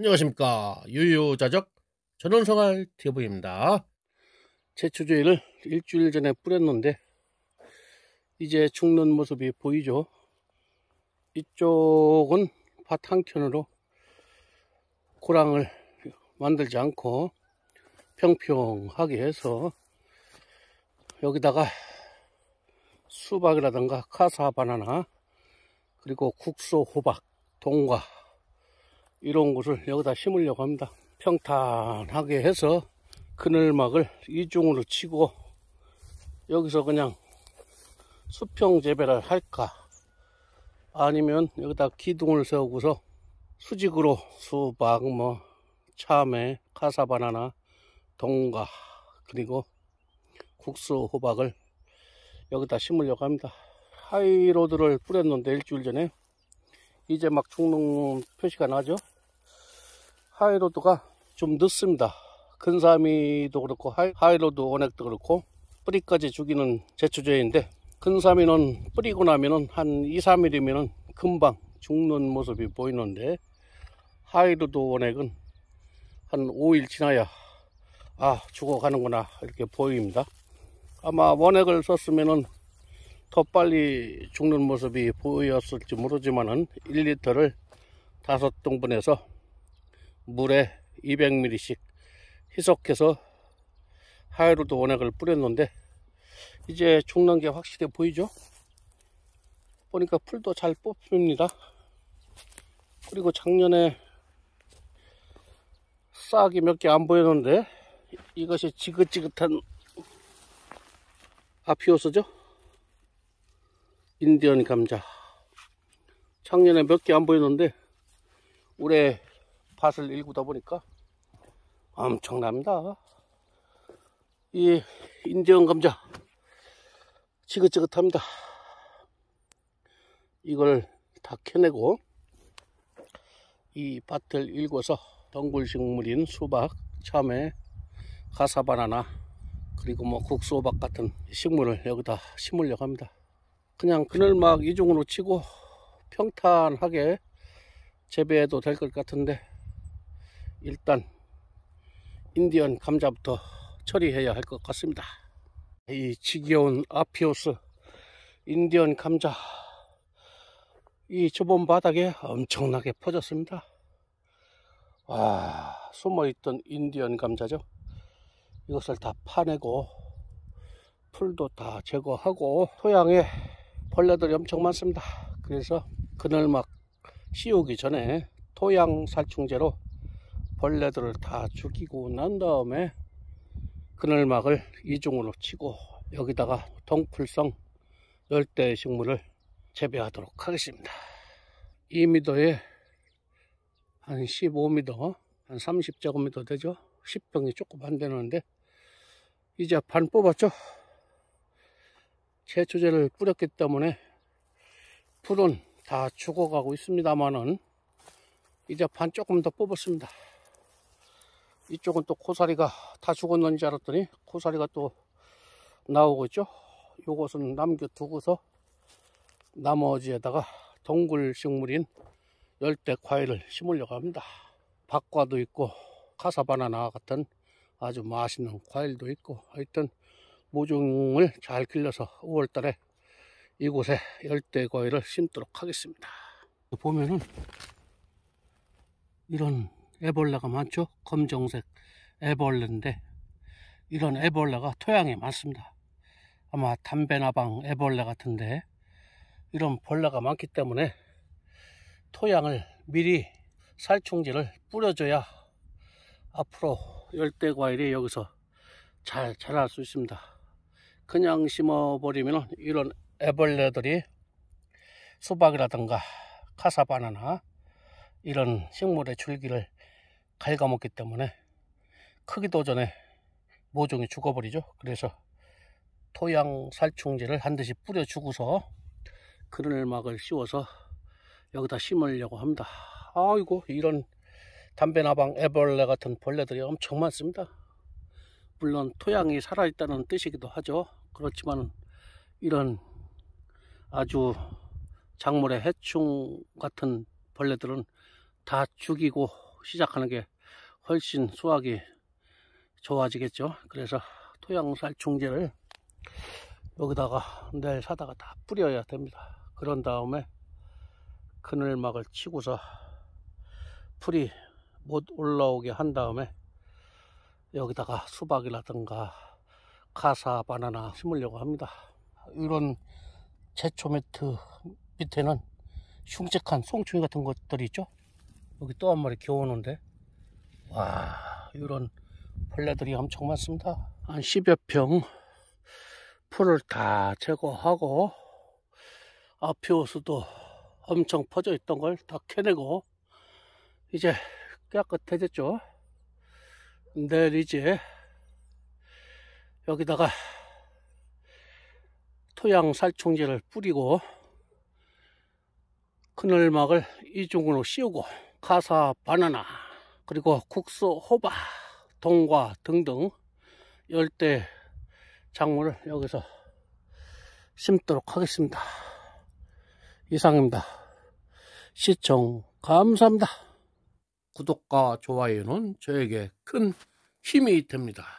안녕하십니까. 유유자적 전원생활 TV입니다. 제초제를 일주일 전에 뿌렸는데 이제 죽는 모습이 보이죠? 이쪽은 밭 한켠으로 고랑을 만들지 않고 평평하게 해서 여기다가 수박이라든가 카사 바나나 그리고 국소 호박 동과 이런 것을 여기다 심으려고 합니다. 평탄하게 해서 그늘막을 이중으로 치고 여기서 그냥 수평 재배를 할까 아니면 여기다 기둥을 세우고서 수직으로 수박 뭐 참외 카사바나나 동가 그리고 국수 호박을 여기다 심으려고 합니다 하이로드를 뿌렸는데 일주일 전에 이제 막 죽는 표시가 나죠 하이로드가 좀 늦습니다. 근사미도 그렇고 하이 로드 원액도 그렇고 뿌리까지 죽이는 제초제인데 근사미는 뿌리고 나면은 한 2, 3일이면은 금방 죽는 모습이 보이는데 하이로드 원액은 한 5일 지나야 아 죽어가는구나 이렇게 보입니다. 아마 원액을 썼으면은 더 빨리 죽는 모습이 보였을지 모르지만은 1리터를 5등분해서 물에 200ml씩 희석해서 하이로드 원액을 뿌렸는데 이제 죽는 게 확실해 보이죠? 보니까 풀도 잘 뽑힙니다. 그리고 작년에 싹이 몇 개 안 보였는데 이것이 지긋지긋한 아피오스죠 인디언 감자 작년에 몇 개 안 보였는데 올해 밭을 일구다 보니까 엄청납니다. 이 인디언 감자 지긋지긋합니다. 이걸 다 캐내고 이 밭을 일궈서 덩굴 식물인 수박, 참외, 가사바나나 그리고 뭐 국수호박 같은 식물을 여기다 심으려고 합니다. 그냥 그늘막 이중으로 치고 평탄하게 재배해도 될 것 같은데 일단 인디언 감자부터 처리해야 할 것 같습니다. 이 지겨운 아피오스 인디언 감자 이 좁은 바닥에 엄청나게 퍼졌습니다. 와 숨어있던 인디언 감자죠. 이것을 다 파내고 풀도 다 제거하고 토양에 벌레들이 엄청 많습니다. 그래서 그늘 막 씌우기 전에 토양 살충제로 벌레들을 다 죽이고 난 다음에 그늘막을 이중으로 치고 여기다가 동풀성 열대 식물을 재배하도록 하겠습니다. 2m에 한 15m, 한 30제곱미터 되죠? 10평이 조금 안 되는데 이제 반 뽑았죠? 제초제를 뿌렸기 때문에 풀은 다 죽어가고 있습니다만은 이제 반 조금 더 뽑았습니다. 이쪽은 또 코사리가 다 죽었는지 알았더니 코사리가 또 나오고 있죠 요것은 남겨두고서 나머지에다가 동굴 식물인 열대 과일을 심으려고 합니다 박과도 있고 카사바나나 같은 아주 맛있는 과일도 있고 하여튼 모종을 잘 길러서 5월달에 이곳에 열대 과일을 심도록 하겠습니다. 보면은 이런 애벌레가 많죠? 검정색 애벌레인데 이런 애벌레가 토양에 많습니다. 아마 담배나방 애벌레 같은데 이런 벌레가 많기 때문에 토양을 미리 살충제를 뿌려줘야 앞으로 열대 과일이 여기서 잘 자랄 수 있습니다 그냥 심어버리면 이런 애벌레들이 수박이라든가 카사바나나 이런 식물의 줄기를 갉아먹기 때문에 크기도 전에 모종이 죽어버리죠. 그래서 토양 살충제를 한 대씩 뿌려주고서 그늘막을 씌워서 여기다 심으려고 합니다. 아이고 이런 담배나방 애벌레 같은 벌레들이 엄청 많습니다. 물론 토양이 살아있다는 뜻이기도 하죠. 그렇지만 이런 아주 작물의 해충 같은 벌레들은 다 죽이고 시작하는 게 훨씬 수확이 좋아지겠죠. 그래서 토양살충제를 여기다가 내일 사다가 다 뿌려야 됩니다. 그런 다음에 그늘막을 치고서 풀이 못 올라오게 한 다음에 여기다가 수박이라든가 가사 바나나 심으려고 합니다. 이런 제초 매트 밑에는 흉측한 송충이 같은 것들이 있죠. 여기 또 한 마리 겨우는데 와 이런 벌레들이 엄청 많습니다. 한 10여 평 풀을 다 제거하고 아피오스도 엄청 퍼져 있던 걸 다 캐내고 이제 깨끗해졌죠. 내일 이제 여기다가 토양 살충제를 뿌리고 그늘막을 이중으로 씌우고 가사 바나나 그리고 국수 호박 동과 등등 열대 작물을 여기서 심도록 하겠습니다. 이상입니다. 시청 감사합니다. 구독과 좋아요는 저에게 큰 힘이 됩니다.